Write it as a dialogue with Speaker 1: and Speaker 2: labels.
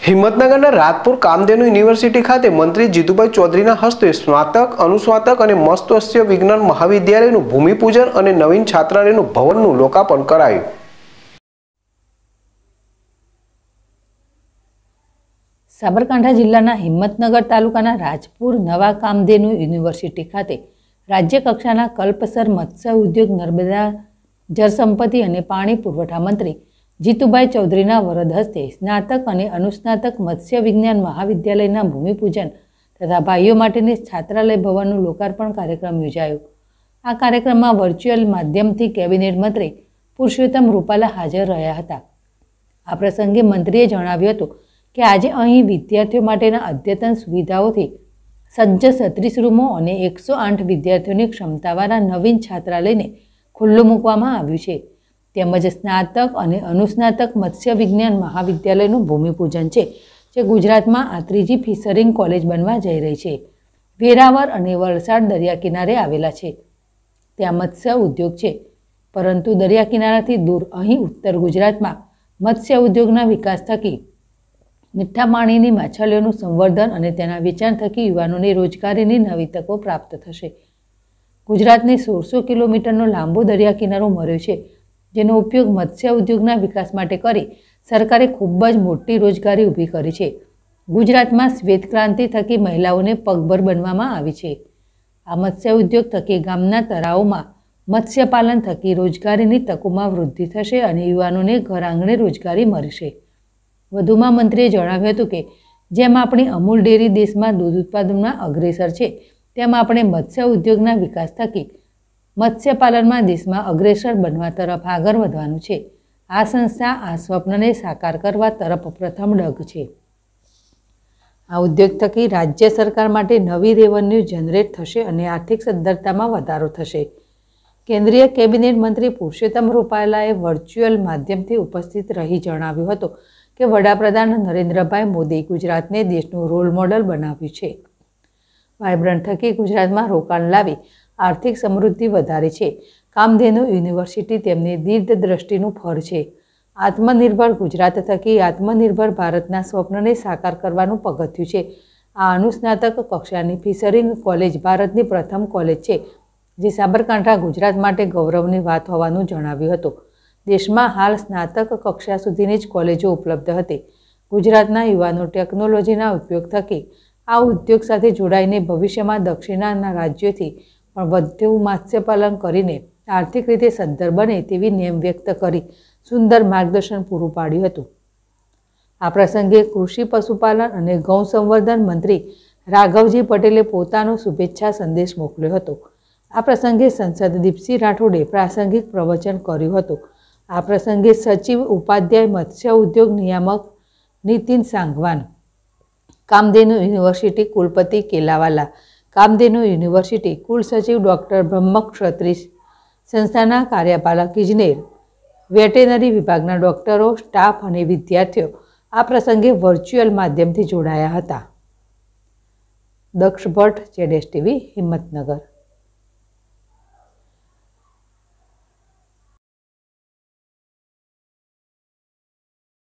Speaker 1: હિંમતનગરના Rajpur Kamdhenu university ખાતે મંત્રી જીતુભાઈ ચૌધરીના હસ્તે સ્નાતક, અનુસ્નાતક અને મત્સ્ય વિજ્ઞાન મહાવિદ્યાલયનું ભૂમિપૂજન અને નવીન છાત્રાલયનું ભવનનું લોકાર્પણ કરાયું.
Speaker 2: સાબરકાંઠા જિલ્લાના હિંમતનગર તાલુકાના રાજપુર નવા કામધેનુ યુનિવર્સિટી ખાતે રાજ્ય કક્ષાના કલ્પસર મત્સ્ય ઉદ્યોગ નર્મદા જળસંપત્તિ અને પાણી પુરવઠા મંત્રી જીતુભાઈ ચૌધરીના વરદ હસ્તે સ્નાતક અને અનુસ્નાતક મત્સ્ય વિજ્ઞાન મહાવિદ્યાલયના ભૂમિપૂજન તથા ભાઈઓ માટેની છાત્રાલય ભવનનું લોકાર્પણ કાર્યક્રમ યોજાયો. આ કાર્યક્રમમાં વર્ચ્યુઅલ માધ્યમથી કેબિનેટ મંત્રી પુરુષોત્તમ રૂપાલા હાજર રહ્યા હતા. આ પ્રસંગે મંત્રીએ જણાવ્યું હતું કે આજે અહીં વિદ્યાર્થીઓ માટેના અદ્યતન સુવિધાઓથી સજ્જ છત્રીસ રૂમો અને એકસો આઠ વિદ્યાર્થીઓની ક્ષમતાવાળા નવીન છાત્રાલયને ખુલ્લું મૂકવામાં આવ્યું છે. તેમજ સ્નાતક અને અનુસ્નાતક મત્સ્ય વિજ્ઞાન મહાવિદ્યાલયનું ભૂમિપૂજન છે, જે ગુજરાતમાં આ ત્રીજી ફિશરિંગ કોલેજ બનવા જઈ રહી છે. વેરાવર અને વલસાડ દરિયા કિનારે આવેલા છે. ત્યાં મત્સ્ય ઉદ્યોગ છે, પરંતુ દરિયા કિનારાથી દૂર અહીં ઉત્તર ગુજરાતમાં મત્સ્ય ઉદ્યોગના વિકાસ થકી મીઠા પાણીની માછલીઓનું સંવર્ધન અને તેના વેચાણ થકી યુવાનોને રોજગારીની નવી તકો પ્રાપ્ત થશે. ગુજરાતને સોળસો કિલોમીટરનો લાંબો દરિયા કિનારો મળ્યો છે જેનો ઉપયોગ મત્સ્ય ઉદ્યોગના વિકાસ માટે કરી સરકારે ખૂબ જ મોટી રોજગારી ઊભી કરી છે. ગુજરાતમાં શ્વેત ક્રાંતિ થકી મહિલાઓને પગભર બનવામાં આવી છે. આ મત્સ્ય ઉદ્યોગ થકી ગામના તળાવોમાં મત્સ્યપાલન થકી રોજગારીની તકોમાં વૃદ્ધિ થશે અને યુવાનોને ઘર આંગણે રોજગારી મળશે. વધુમાં મંત્રીએ જણાવ્યું હતું કે, જેમ આપણી અમૂલ ડેરી દેશમાં દૂધ ઉત્પાદનમાં અગ્રેસર છે, તેમ આપણે મત્સ્ય ઉદ્યોગના વિકાસ થકી મત્સ્યપાલનમાં દેશમાં અગ્રેસર બનવા તરફ આગળ વધવાનું છે. આ સંસ્થા આ સ્વપ્નને સાકાર કરવા તરફ પ્રથમ ડગ છે. આ ઉદ્યોગ થકી રાજ્ય સરકાર માટે નવી રેવન્યુ જનરેટ થશે અને આર્થિક સદ્ધરતામાં વધારો થશે. કેન્દ્રીય કેબિનેટ મંત્રી પુરુષોત્તમ રૂપાલાએ વર્ચ્યુઅલ માધ્યમથી ઉપસ્થિત રહી જણાવ્યું હતું કે વડાપ્રધાન નરેન્દ્રભાઈ મોદી ગુજરાતને દેશનું રોલ મોડલ બનાવ્યું છે. વાયબ્રન્ટ થકી ગુજરાતમાં રોકાણ લાવી આર્થિક સમૃદ્ધિ વધારે છે. કામધેનુ યુનિવર્સિટી તેમની દીર્ઘ દ્રષ્ટિનું ફળ છે. આત્મનિર્ભર ગુજરાત થકી આત્મનિર્ભર ભારતના સ્વપ્નને સાકાર કરવાનું પગથિયું છે. આ અનુસ્નાતક કક્ષાની ફિશરિંગ કોલેજ ભારતની પ્રથમ કોલેજ છે, જે સાબરકાંઠા, ગુજરાત માટે ગૌરવની વાત હોવાનું જણાવ્યું હતું. દેશમાં હાલ સ્નાતક કક્ષા સુધીની જ કોલેજો ઉપલબ્ધ હતી. ગુજરાતના યુવાનો ટેકનોલોજીના ઉપયોગ થકી આ ઉદ્યોગ સાથે જોડાઈને ભવિષ્યમાં દક્ષિણાના રાજ્યોથી પણ વધુ મત્સ્યપાલન કરીને આર્થિક રીતે સદ્ધર બને તેવી નિયમ વ્યક્ત કરી સુંદર માર્ગદર્શન પૂરું પાડ્યું હતું. આ પ્રસંગે કૃષિ પશુપાલન અને ગૌ સંવર્ધન મંત્રી રાઘવજી પટેલે પોતાનો શુભેચ્છા સંદેશ મોકલ્યો હતો. આ પ્રસંગે સંસદ દીપસિંહ રાઠોડે પ્રાસંગિક પ્રવચન કર્યું હતું. આ પ્રસંગે સચિવ ઉપાધ્યાય મત્સ્ય ઉદ્યોગ નિયામક નીતિન સાંગવાન, કામધેનુ યુનિવર્સિટી કુલપતિ કેલાવાલા કામધેનુ યુનિવર્સિટી કુલસચિવ ડૉક્ટર બ્રહ્મક્ષત્રીશ સંસ્થાના કાર્યપાલક ઇજનેર, વેટેનરી વિભાગના ડૉક્ટરો, સ્ટાફ અને વિદ્યાર્થીઓ આ પ્રસંગે વર્ચ્યુઅલ માધ્યમથી જોડાયા હતા. દક્ષ ભટ્ટ જેડેશ ટીવી, હિંમતનગર.